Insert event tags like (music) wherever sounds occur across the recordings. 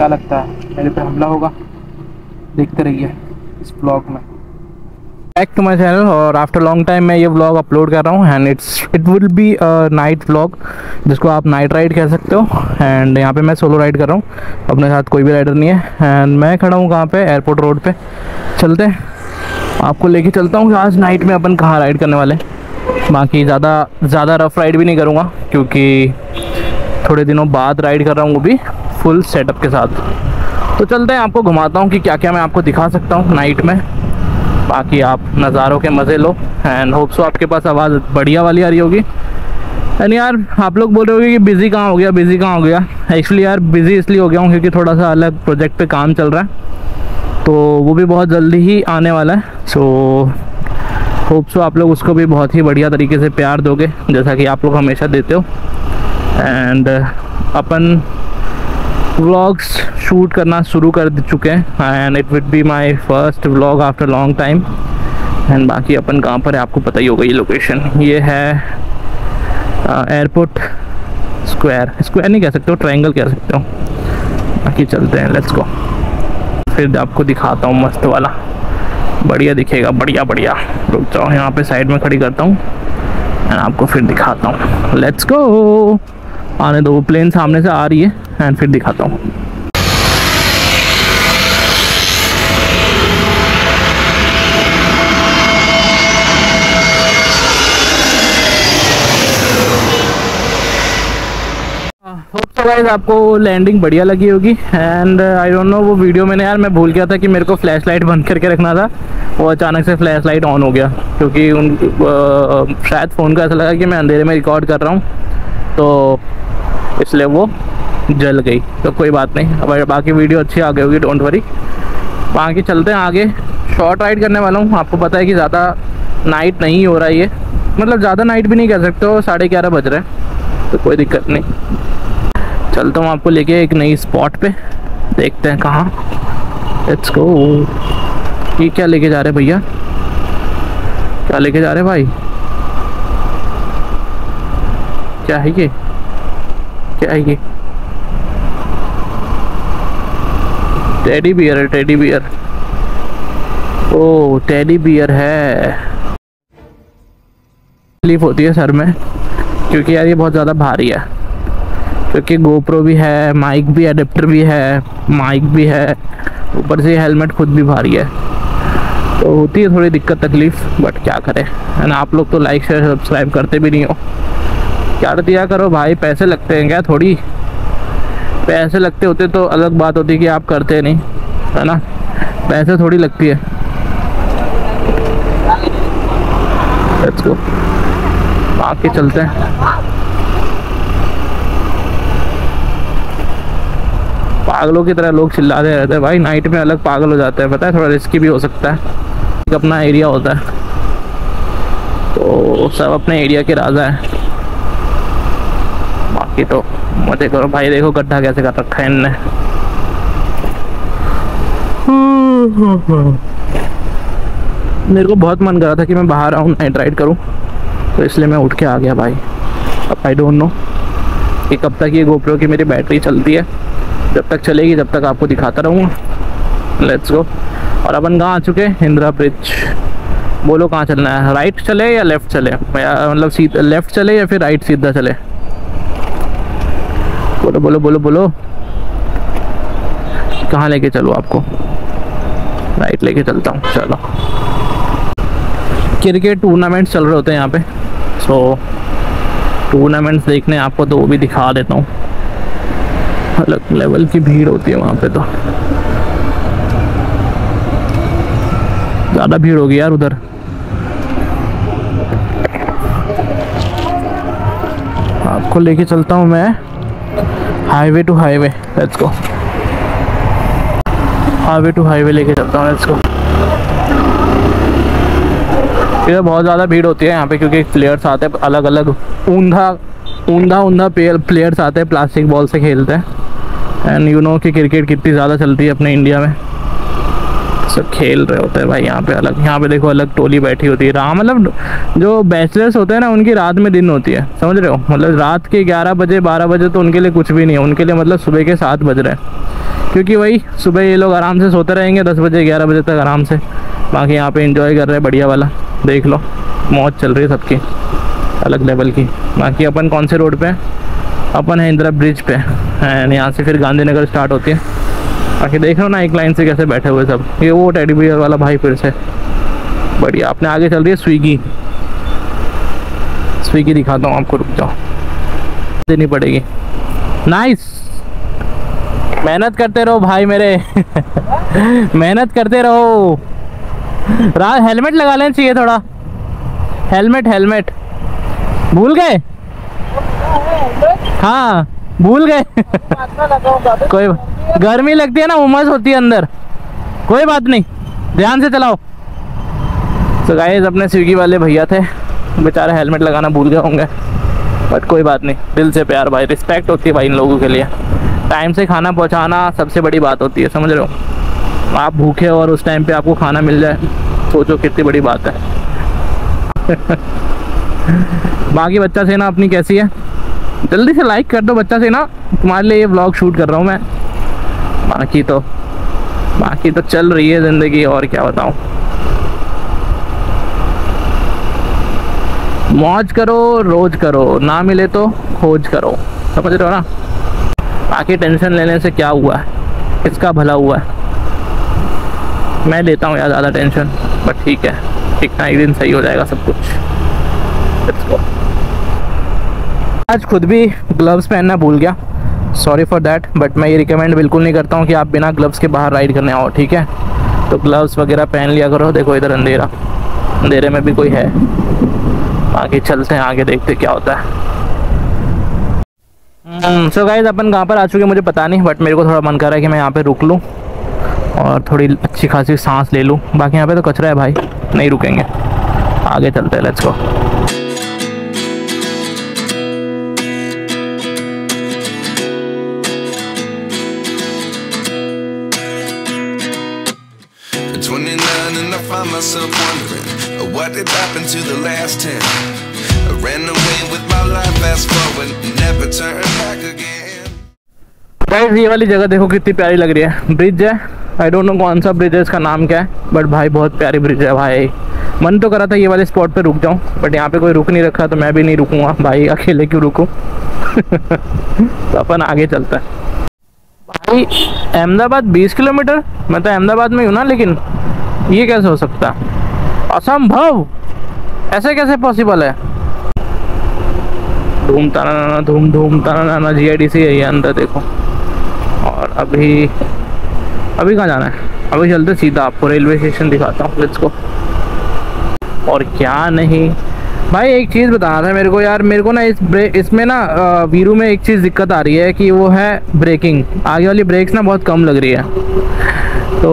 क्या लगता है? मेरे पे हमला होगा। देखते रहिए इस ब्लॉग में। बैक टू माई चैनल और आफ्टर लॉन्ग टाइम मैं ये व्लॉग अपलोड कर रहा हूँ and it's it will be night vlog जिसको आप नाइट राइड कह सकते हो एंड यहाँ पे मैं सोलो राइड कर रहा हूँ। अपने साथ कोई भी राइडर नहीं है एंड मैं खड़ा हूँ कहाँ पे? एयरपोर्ट रोड पे। चलते हैं। आपको लेके चलता हूँ आज नाइट में अपन कहाँ राइड करने वाले बाकी ज़्यादा ज़्यादा रफ राइड भी नहीं करूँगा क्योंकि थोड़े दिनों बाद राइड कर रहा हूँ वो भी फुल सेटअप के साथ। तो चलते हैं, आपको घुमाता हूँ कि क्या क्या मैं आपको दिखा सकता हूँ नाइट में। बाकी आप नज़ारों के मज़े लो एंड होप सो आपके पास आवाज़ बढ़िया वाली आ रही होगी। एंड यार, आप लोग बोल रहे होगे कि बिज़ी कहाँ हो गया बिज़ी कहाँ हो गया? एक्चुअली यार बिज़ी इसलिए हो गया हूँ क्योंकि थोड़ा सा अलग प्रोजेक्ट पे काम चल रहा है। तो वो भी बहुत जल्दी ही आने वाला है। सो होप सो आप लोग उसको भी बहुत ही बढ़िया तरीके से प्यार दोगे, जैसा कि आप लोग हमेशा देते हो। एंड अपन व्लॉग्स शूट करना शुरू कर चुके हैं and it would be my first vlog after long time and बाकी अपन कहाँ पर है, आपको पता ही होगा ये लोकेशन ये है एयरपोर्ट स्क्वायर स्क्वायर नहीं कह सकते हो ट्रायंगल कह सकते हो. बाकी चलते हैं लेट्स गो फिर आपको दिखाता हूँ मस्त वाला. बढ़िया दिखेगा, बढ़िया बढ़िया. रुक जाओ, यहाँ पे साइड में खड़ी करता हूँ एंड आपको फिर दिखाता हूँ. लेट्स गो आने दो प्लेन सामने से आ रही है एंड फिर दिखाता हूँ। गाइस आपको लैंडिंग बढ़िया लगी होगी एंड आई डोंट नो वो वीडियो मैंने यार, मैं भूल गया था कि मेरे को फ्लैश लाइट बंद करके रखना था, वो अचानक से फ्लैश लाइट ऑन हो गया, क्योंकि उन शायद फ़ोन का ऐसा लगा कि मैं अंधेरे में रिकॉर्ड कर रहा हूँ तो इसलिए वो जल गई। तो कोई बात नहीं अब बाकी वीडियो अच्छी आ गई होगी डोंट वरी बाकी चलते हैं आगे। शॉर्ट राइड करने वाला हूँ। आपको पता है कि ज़्यादा नाइट नहीं हो रहा है ये। मतलब ज़्यादा नाइट भी नहीं कह सकते हो, साढ़े ग्यारह बज रहे हैं। तो कोई दिक्कत नहीं। चलता हूँ आपको लेके एक नई स्पॉट पे। देखते हैं कहाँ। लेट्स गो ये क्या लेके जा रहे भैया? क्या लेके जा रहे भाई? क्या है ये? क्या है टेडी बियर है टेडी बियर ओ टेडी बियर है। तकलीफ़ होती है सर में, क्योंकि यार ये बहुत ज़्यादा भारी है। क्योंकि गोप्रो भी है माइक भी अडेप्टर भी है माइक भी है। ऊपर से हेलमेट खुद भी भारी है। तो होती है थोड़ी दिक्कत, तकलीफ़ बट क्या करें। ना आप लोग तो लाइक शेयर सब्सक्राइब करते भी नहीं हो। क्या दिया करो भाई, पैसे लगते हैं क्या थोड़ी? पैसे लगते होते तो अलग बात होती कि आप करते नहीं, है ना? पैसे थोड़ी लगती है। लेट्स गो आके चलते हैं। पागलों की तरह लोग चिल्लाते रहते हैं। भाई नाइट में अलग पागल हो जाते हैं। पता है, थोड़ा रिस्की भी हो सकता है। अपना एरिया होता है। तो सब अपने एरिया के राजा है। बाकी तो मज़े करो भाई, देखो गड्ढा कैसे कर रखा है इनने। मेरे को बहुत मन कर रहा था कि मैं बाहर आऊँ नाइट राइड करूँ। तो इसलिए मैं उठ के आ गया भाई। अब आई डोंट नो कि कब तक ये गोप्रो की मेरी बैटरी चलती है। जब तक चलेगी जब तक आपको दिखाता रहूँगा। लेट्स गो और अपन कहाँ आ चुके हैं? इंदिरा ब्रिज बोलो कहाँ चलना है? राइट चले या लेफ़्ट चले? मतलब सीधा लेफ़्ट चले या फिर राइट सीधा चले? बोलो बोलो बोलो बोलो। कहाँ लेके चलो आपको? राइट लेके चलता हूँ चलो। क्रिकेट टूर्नामेंट चल रहे होते हैं यहाँ पे। सो so, टूर्नामेंट्स देखने आपको तो वो भी दिखा देता हूँ। अलग लेवल की भीड़ होती है वहाँ पे तो। ज़्यादा भीड़ होगी यार उधर। आपको लेके चलता हूँ मैं। Highway to highway let's go highway to highway लेके चलता हूँ लेट्स गो इधर बहुत ज़्यादा भीड़ होती है यहाँ पे क्योंकि प्लेयर्स आते हैं अलग अलग ऊंधा ऊंधा ऊंधा प्लेयर्स आते हैं प्लास्टिक बॉल से खेलते हैं। एंड यू नो कि क्रिकेट कितनी ज़्यादा चलती है अपने इंडिया में। सब खेल रहे होते हैं भाई, यहाँ पे अलग, यहाँ पे देखो अलग टोली बैठी होती है। रात मतलब जो बैचलर्स होते हैं ना, उनकी रात में दिन होती है, समझ रहे हो? मतलब रात के ग्यारह बजे, बारह बजे तो उनके लिए कुछ भी नहीं है, उनके लिए मतलब सुबह के सात बज रहे हैं। क्योंकि वही, सुबह ये लोग आराम से सोते रहेंगे, दस बजे, ग्यारह बजे तक आराम से। बाकी यहाँ पे इंजॉय कर रहे हैं, बढ़िया वाला, देख लो, मौज चल रही है सबकी, अलग लेवल की। बाकी अपन कौन से रोड पे अपन है इंदिरा ब्रिज पे एंड यहाँ से फिर गांधीनगर स्टार्ट होती है। बाकी देख लो ना एक लाइन से कैसे बैठे हुए सब। ये वो टेडी बियर वाला भाई फिर से। बढ़िया आपने आगे चल रही है स्विगी स्विगी दिखाता हूँ आपको रुक जाओ। देनी पड़ेगी। नाइस मेहनत करते रहो भाई मेरे। (laughs) मेहनत करते रहो। रात हेलमेट लगा लेना चाहिए थोड़ा। हेलमेट हेलमेट भूल गए? हाँ भूल गए। कोई गर्मी लगती है ना, उमस होती है अंदर। कोई बात नहीं, ध्यान से चलाओ। तो गाइस अपने स्विगी वाले भैया थे, बेचारे हेलमेट लगाना भूल गए होंगे। बट कोई बात नहीं, दिल से प्यार भाई रिस्पेक्ट होती है भाई इन लोगों के लिए। टाइम से खाना पहुंचाना सबसे बड़ी बात होती है, समझ रहे हो? आप भूखे हो और उस टाइम पे आपको खाना मिल जाए, सोचो कितनी बड़ी बात है। (laughs) बाकी बच्चा सेना अपनी कैसी है? जल्दी से लाइक कर दो बच्चा सेना। तुम्हारे लिए ये ब्लॉग शूट कर रहा हूँ मैं। बाकी तो बाकी तो चल रही है ज़िंदगी, और क्या बताऊँ। मौज करो, रोज करो, ना मिले तो खोज करो। समझ रहे हो ना? बाकी टेंशन लेने से क्या हुआ है? किसका भला हुआ है? मैं लेता हूँ यार ज़्यादा टेंशन बट ठीक है। ठीक ना एक दिन सही हो जाएगा सब कुछ। आज खुद भी ग्लव्स पहनना भूल गया। सॉरी फॉर दैट बट मैं ये रिकमेंड बिल्कुल नहीं करता हूँ कि आप बिना ग्लव्स के बाहर राइड करने आओ, ठीक है? तो ग्लव्स वगैरह पहन लिया करो, देखो इधर अंधेरा। अंधेरे में भी कोई है। आगे चलते हैं, आगे देखते क्या होता है। सो गाइज़ अपन कहाँ पर आ चुके मुझे पता नहीं बट मेरे को थोड़ा मन कर रहा है कि मैं यहाँ पे रुक लूँ और थोड़ी अच्छी खासी सांस ले लूँ। बाकी यहाँ पे तो कचरा है भाई, नहीं रुकेंगे। आगे चलते हैं let's go 29 and I find myself wondering uh, what did happen to the last 10. I ran away with my life, fast forward, never turn back again. Guys ये वाली जगह देखो कितनी प्यारी लग रही है। ब्रिज है। आई डोंट नो कौन सा ब्रिज है इसका नाम क्या है बट भाई बहुत प्यारी ब्रिज है भाई। मन तो करा था ये वाले स्पॉट पे रुक जाऊँ बट यहाँ पे कोई रुक नहीं रखा तो मैं भी नहीं रुकूँगा। भाई अकेले क्यों रुकूं? (laughs) तो अपन आगे चलता हैं। भाई, अहमदाबाद 20 किलोमीटर? मैं तो अहमदाबाद में हूँ ना, लेकिन ये कैसे हो सकता? असंभव! ऐसे कैसे पॉसिबल है? धूम ताना धूम धूम ताना जी आई डी सी अंदर, देखो। और अभी अभी कहाँ जाना है? अभी चलते सीधा आपको रेलवे स्टेशन दिखाता हूँ लेट्स को और क्या नहीं भाई, एक चीज़ बताना था मेरे को यार। मेरे को ना इस इसमें ना वीरू में एक चीज़ दिक्कत आ रही है कि वो है ब्रेकिंग आगे वाली ब्रेक्स ना बहुत कम लग रही है। तो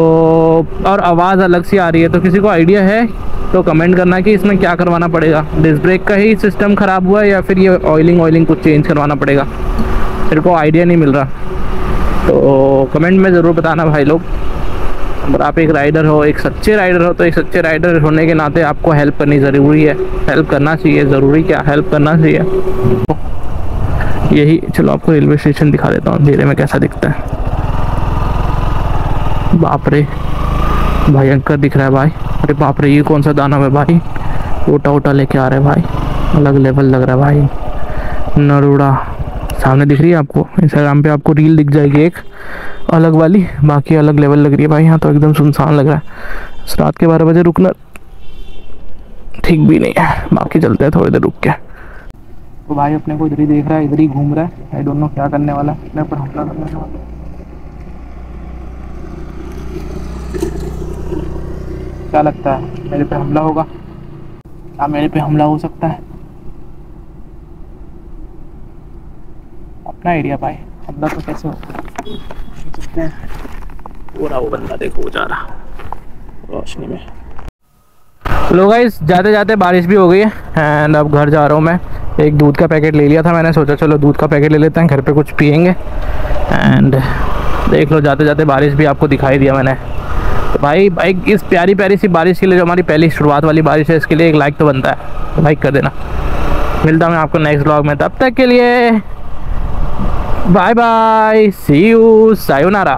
और आवाज़ अलग सी आ रही है। तो किसी को आइडिया है तो कमेंट करना कि इसमें क्या करवाना पड़ेगा। डिस्क ब्रेक का ही सिस्टम ख़राब हुआ है या फिर ये ऑयलिंग ऑयलिंग कुछ चेंज करवाना पड़ेगा? मेरे को आइडिया नहीं मिल रहा। तो कमेंट में ज़रूर बताना भाई लोग। अगर आप एक राइडर हो, एक सच्चे राइडर हो तो एक सच्चे राइडर होने के नाते आपको हेल्प करनी ज़रूरी है। हेल्प करना चाहिए, ज़रूरी क्या? हेल्प करना चाहिए। यही, चलो आपको रेलवे स्टेशन दिखा देता हूँ अंधेरे में कैसा दिखता है। बाप रे भयंकर दिख रहा है भाई। अरे बाप रे, ये कौन सा दाना है भाई? ओटा ओटा लेके आ रहे भाई। अलग लेवल लग रहा है भाई। नरूड़ा। सामने दिख रही है आपको। इंस्टाग्राम पे आपको रील दिख जाएगी एक अलग वाली। बाकी अलग लेवल लग रही है भाई, यहाँ तो एकदम सुनसान लग रहा है। रात के बारह बजे रुकना ठीक भी नहीं है। बाकी चलते हैं थोड़ी देर रुक के। तो भाई अपने को इधर ही देख रहा है, इधर ही घूम रहा है। आई डोंट नो क्या करने वाला है। अपने पर हमला करने वाला क्या लगता है? मेरे पे हमला होगा? क्या मेरे पे हमला हो सकता है? अपना आइडिया भाई हमला तो कैसे होगा? हो रहा वो बंदा देखो वो जा रहा। रोशनी में। लो गाइस जाते जाते बारिश भी हो गई है। एंड अब घर जा रहा हूँ मैं। एक दूध का पैकेट ले लिया था मैंने। सोचा चलो दूध का पैकेट ले लेते हैं घर पे कुछ पियेंगे। एंड देख लो जाते जाते बारिश भी आपको दिखाई दिया मैंने। तो भाई भाई इस प्यारी प्यारी सी बारिश के लिए जो हमारी पहली शुरुआत वाली बारिश है इसके लिए एक लाइक तो बनता है। तो लाइक कर देना। मिलता हूँ मैं आपको नेक्स्ट ब्लॉग में। तब तक के लिए bye bye see you sayonara